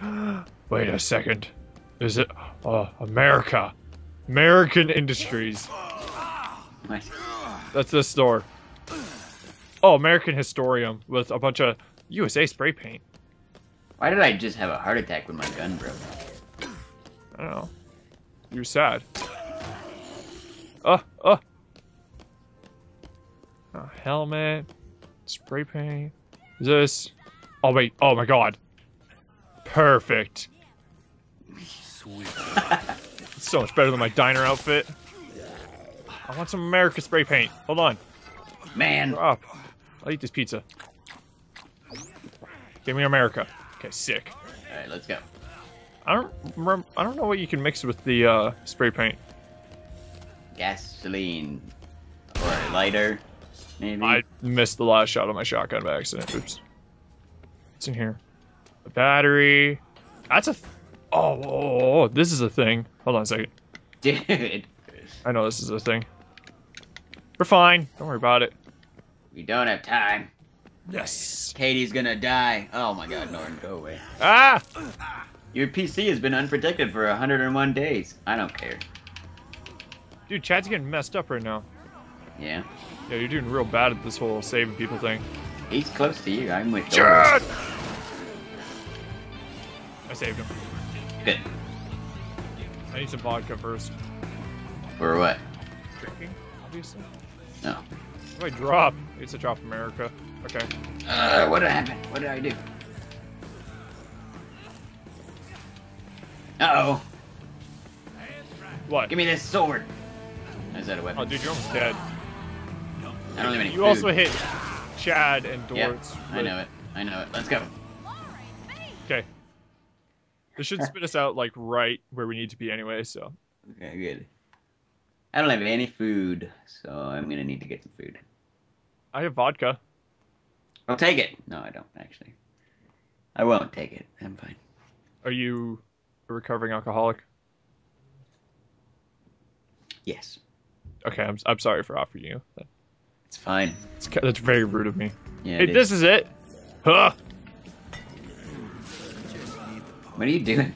Wait a second. Is it uh, America? American Industries. What? That's this store. Oh, American Historium with a bunch of USA spray paint. Why did I just have a heart attack when my gun broke? I don't know. You're sad. Uh, uh. A helmet. Spray paint. Is this? Oh wait. Oh my god. Perfect. Sweet. So much better than my diner outfit. I want some America spray paint. Hold on. Man, Drop. I'll eat this pizza. Give me America. Okay, sick. all right, let's go. I don't. I don't know what you can mix with the uh, spray paint. Gasoline or lighter, maybe. I missed the last shot of my shotgun by accident. Oops. What's in here? A battery. That's a. Th- oh, whoa, whoa, whoa, this is a thing. Hold on a second. Dude, I know this is a thing. We're fine. Don't worry about it. we don't have time. Yes. Katie's gonna die. Oh my God, Norton, go away. Ah! Your PC has been unprotected for 101 days. I don't care. Dude, Chad's getting messed up right now. Yeah, Yeah, you're doing real bad at this whole saving people thing. he's close to you. I'm with Chad! I saved him. Good. I need some vodka first. For what? Drinking, obviously. No. What do I drop? It's a drop America. Okay. Uh, what happened? What did I do? Uh oh. What? Give me this sword. Is that a weapon? Oh, dude, you're almost dead. I don't have any You food. also hit Chad and Yeah, Dortz. I know it. I know it. Let's go. Okay. This should spit us out like right where we need to be anyway. So Okay, good. I don't have any food, so I'm gonna need to get some food. I have vodka. I'll take it. No, I don't actually. I won't take it. I'm fine. Are you a recovering alcoholic? Yes, Okay, I'm I'm sorry for offering you. It's fine. It's, that's very rude of me. Yeah. Hey, it this is it. Huh? What are you doing?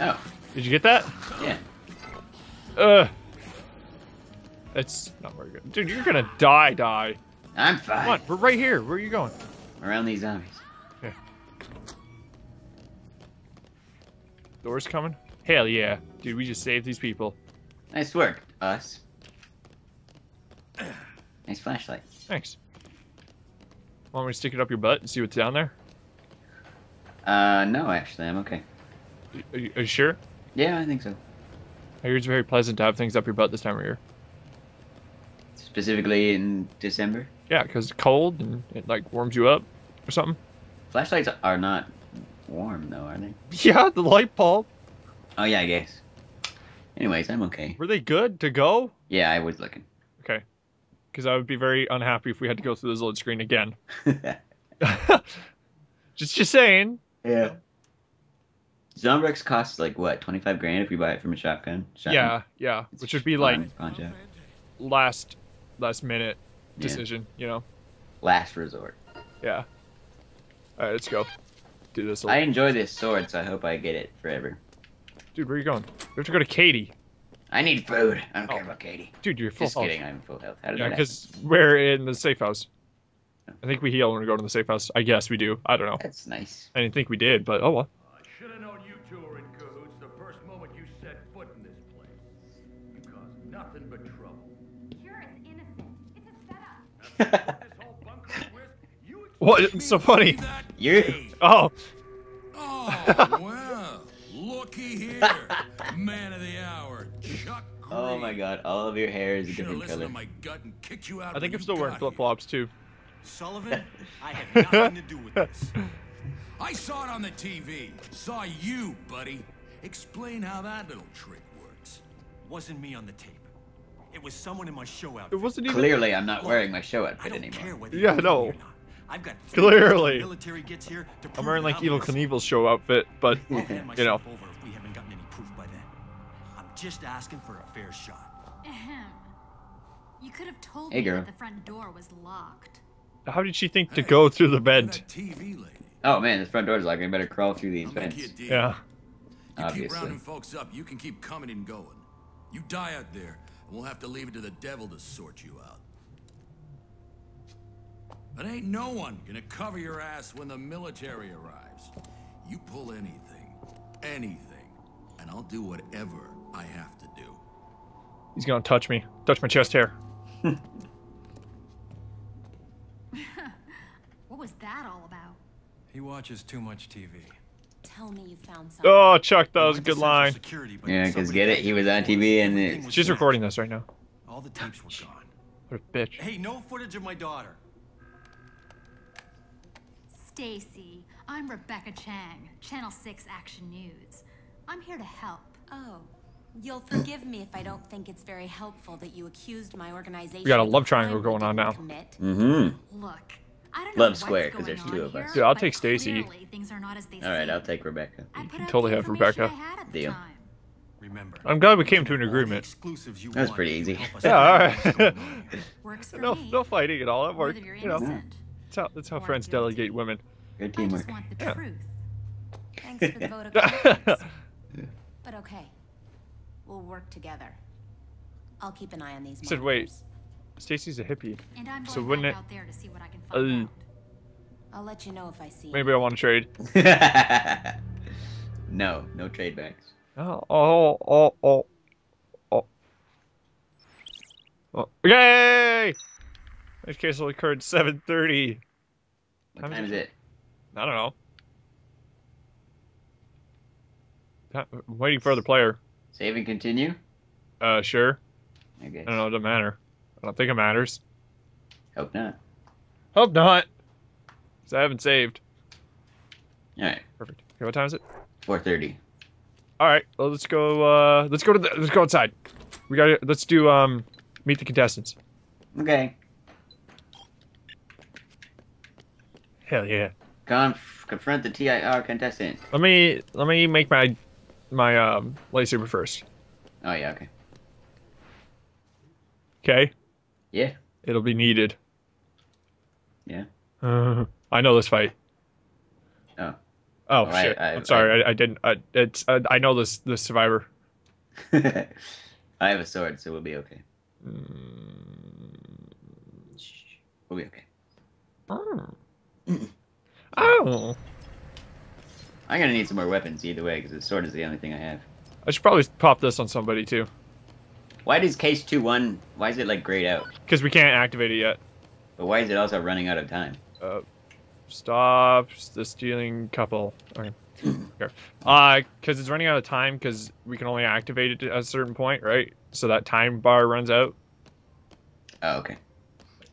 Oh, Did you get that? yeah. Uh. It's not very good, dude. You're gonna die, die. I'm Come on, we're right here. Where are you going? Around these zombies. Yeah. Doors coming? Hell yeah, dude. We just saved these people. Nice work, us. Nice flashlight. Thanks. Want me to stick it up your butt and see what's down there? Uh, no, actually, I'm okay. Are you, are you sure? Yeah, I think so. I hear it's very pleasant to have things up your butt this time of year. Specifically in December. Yeah, because it's cold and it like warms you up or something. Flashlights are not warm, though, are they? Yeah, the light bulb. Oh, yeah, I guess. Anyways, I'm okay. Were they good to go? Yeah, I was looking. Okay. Because I would be very unhappy if we had to go through this load screen again. just, just saying. Yeah. Zombrex costs like what, 25 grand if you buy it from a shotgun? shotgun? Yeah, yeah. It's Which would be like pawn last, last minute Yeah. decision. You know. Last resort. Yeah. All right, let's go. Do this. I enjoy this sword, so I hope I get it forever. Dude, where are you going? We have to go to Katie. I need food. I don't Oh. care about Katie. Dude, you're full Just health. kidding, I'm full health. How did Yeah, that because we're in the safe house. I think we heal when we go to the safe house. I guess we do. I don't know. happen? That's nice. I didn't think we did, but oh well. I should have known you two were in cahoots the first moment you set foot in this place. You caused nothing but trouble. Cure is innocent. It's a setup. This whole bunker of you What? It's so funny. You. Oh, Oh, well, looky here. Man of the hour, Chuck Green. Oh my god, all of your hair is a Should've different color. to my gut and kicked you out I think when I'm still wearing flip flops too. Sullivan, I had nothing to do with this. I saw it on the TV. Saw you, buddy. Explain how that little trick works. Wasn't me on the tape. It was someone in my show outfit. It wasn't even. Clearly, I'm not wearing my show I outfit don't anymore. care whether Yeah, no. or not. I've got Clearly. military gets here to I'm wearing like Evel. Knievel's show outfit, but you know. over if we haven't gotten any proof by then. I'm just asking for a fair shot. Ahem. You could have told Hey, me girl. that the front door was locked. How did she think to go through the And vent? that TV lady. Oh man, this front door's locked. I better crawl through these vents. you a. Yeah. You keep rounding folks up, you can keep coming and going. You die out there, and we'll have to leave it to the devil to sort you out. But ain't no one gonna cover your ass when the military arrives. You pull anything, anything, and I'll do whatever I have to do. He's gonna touch me. Touch my chest hair. What was that all about? He watches too much TV. Tell me you found something. Oh, Chuck, that was a good line. Security, but Yeah, 'cause get it? He was on. TV and it- She's snapped. recording this right now. All the tapes were gone. What a bitch. Hey, no footage of my daughter. Stacey, I'm Rebecca Chang, Channel 6 Action News. I'm here to help. Oh. You'll forgive me if I don't think it's very helpful that you accused my organization. We got a love triangle going on now. Mm-hmm. Look, I don't know Love what's square, 'cause going there's two of us. Dude, I'll take Stacey. clearly Things are not as they All right. I'll take Rebecca. You can totally have Rebecca. I had at the Deal. Remember. I'm glad we came to an agreement. exclusives That was pretty easy. Yeah, alright. what's going on here. Works No, no fighting at all. It worked. You're know, that's how that's how or friends guilty. delegate women. Good I teamwork. just want the Yeah. truth. Thanks for the vote of confidence. but okay. We'll work together. I'll keep an eye on these He said, wait. Monitors. Stacey's a hippie. And I'm So wouldn't it- out there to see what I can find Uh, out. I'll let you know if I see. Maybe I want to trade. no, no trade backs. Oh, oh, oh, oh, oh. oh. Yay! This case will occur at 7.30. What Time is time is it? I don't know. Ti- I'm waiting for the player. Save and continue? Uh, sure. I guess. I don't know. It doesn't matter. I don't think it matters. Hope not. Hope not. Because I haven't saved. Alright, Perfect. Okay, what time is it? 4.30. All right. Well, let's go. Uh, let's go to the. Let's go outside. We got. to Let's do. Um, meet the contestants. Okay. Hell yeah. Conf- confront the TIR contestant. Let me. Let me make my. My um lightsaber first. Oh, yeah, okay. Okay. Yeah. It'll be needed. Yeah. Uh, I know this fight. Oh. Oh, Oh, shit! I, am sorry. I, I didn't. I, it's. I, I know this. This survivor. I have a sword, so we'll be okay. Shh. We'll be okay. Oh. I'm gonna need some more weapons either way, because the sword is the only thing I have. I should probably pop this on somebody too, Why does case 2-1, why is it like grayed out? because we can't activate it yet. But why is it also running out of time? Uh, stop the stealing couple. Okay. okay. Uh, because it's running out of time because we can only activate it at a certain point, right? So that time bar runs out. Oh, okay.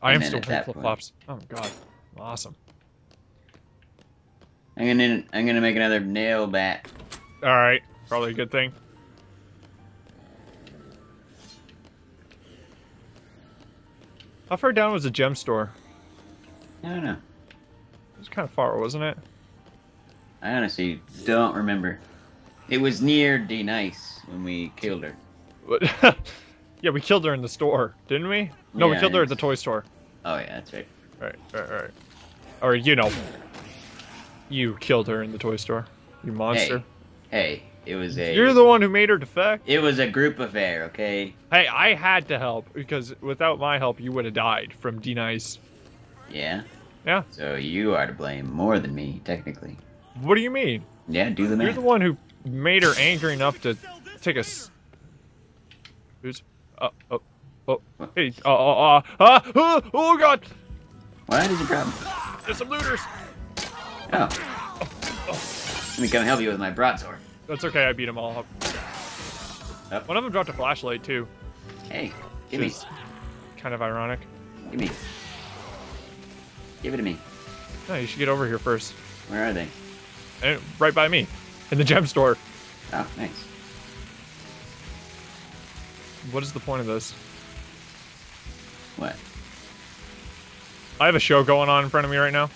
I am still playing that flip point- flops. Oh god, awesome. I'm gonna I'm gonna make another nail bat. All right, probably a good thing. How far down was the gem store? I don't know. It was kind of far, wasn't it? I honestly don't remember. It was near D Nice when we killed her. But yeah, we killed her in the store, didn't we? No, we killed her at the toy store. Oh yeah, that's right. Right, right, right. Or you know, you killed her in the toy store. You monster. Hey, it was a You're the one who made her defect. it was a group affair, okay? Hey, I had to help because without my help, you would have died from D Nice. Yeah. Yeah. So you are to blame more than me, technically. What do you mean? Yeah, do the math. You're the one who made her angry enough to take a. s- Who's? Oh, oh, oh. Hey, oh, oh, oh, ah, ah, oh, God! What is your problem? There's some looters. Oh. Let me come help you with my broadsword. That's okay. I beat them all up. Yep. One of them dropped a flashlight too. Hey, give me, Kind of ironic. give me. Give it to me. No, you should get over here first. Where are they? And right by me, in the gem store. Oh, nice. What is the point of this? What? I have a show going on in front of me right now.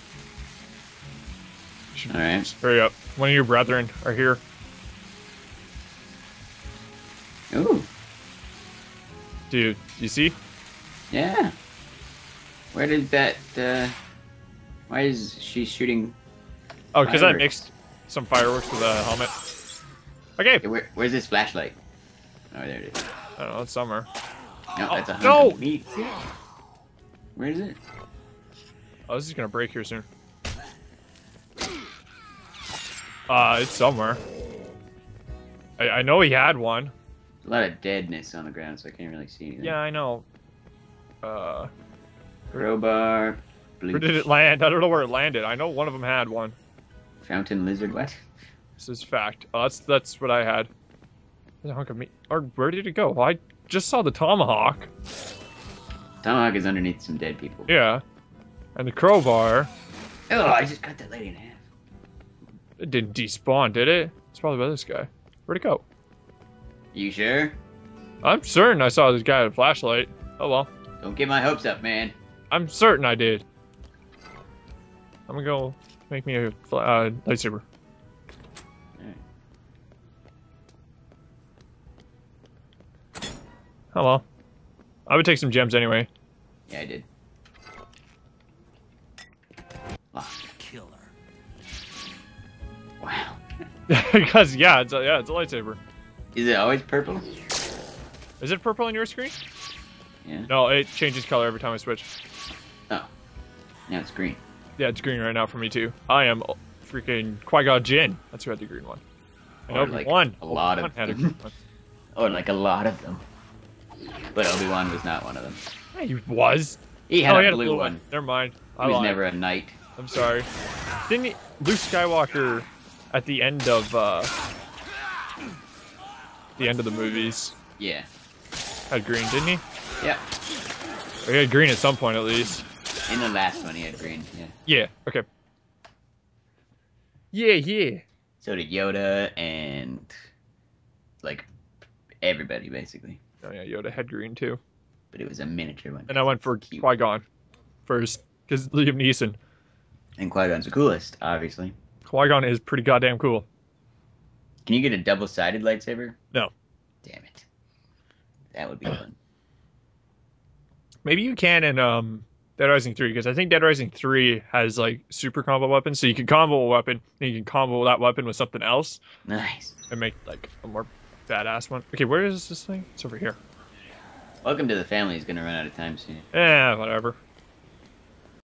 All right. Hurry up. One of your brethren are here. Dude, you see? yeah. Where did that? uh... Why is she shooting Oh, because I mixed some fireworks with a helmet. Okay, where, where's this flashlight? Oh, there it is. I don't know, it's somewhere. No, Oh, that's a hunk no! of meat. Where is it? Oh, this is gonna break here soon. Uh, it's somewhere. I, I know he had one. A lot of deadness on the ground, so I can't really see anything. Yeah, I know. Uh, Crowbar. Bleach. where did it land? I don't know where it landed. I know one of them had one. Fountain lizard. What? This is fact. Oh, that's that's what I had. There's a hunk of meat. Or where did it go? I just saw the tomahawk. Tomahawk is underneath some dead people. Yeah, and the crowbar. Oh, I just cut that lady in half. It didn't despawn, did it? It's probably by this guy. Where'd it go? You sure? I'm certain I saw this guy with a flashlight. Oh well. Don't get my hopes up, man. I'm certain I did. I'm gonna go make me a fl- uh, lightsaber. Alright. Oh well. I would take some gems anyway. Yeah, I did. Ah, Killer. wow. because yeah, it's a, yeah, it's a lightsaber. Is it always purple? Is it purple on your screen? Yeah. No, it changes color every time I switch. Oh. Now it's green. Yeah, it's green right now for me too. I am freaking Qui Gon Jinn. That's who had the green one. And Or Obi like Wan. a lot of had a them. one. Or like a lot of them. But Obi-Wan was not one of them. Yeah, he was. He had oh, a he had blue, one. Never mind. I He was lied. never a knight. I'm sorry. Didn't he, Luke Skywalker at the end of uh the end of the movies Yeah. had green, didn't he? Yeah. Or he had green at some point at least. In the last one, he had green. Yeah. Yeah. Okay. Yeah, yeah. So did Yoda and like everybody basically. Oh yeah, Yoda had green too. But it was a miniature one. And I went for. Qui Gon first because Liam Neeson. And Qui-Gon's the coolest, obviously. Qui Gon is pretty goddamn cool. Can you get a double-sided lightsaber? No. Damn it. That would be fun. Maybe you can in um Dead Rising 3 because I think Dead Rising 3 has like super combo weapons, so you can combo a weapon and you can combo that weapon with something else Nice. and make like a more badass one. Okay, where is this thing? It's over here. Welcome to the family is gonna run out of time soon. Yeah, whatever.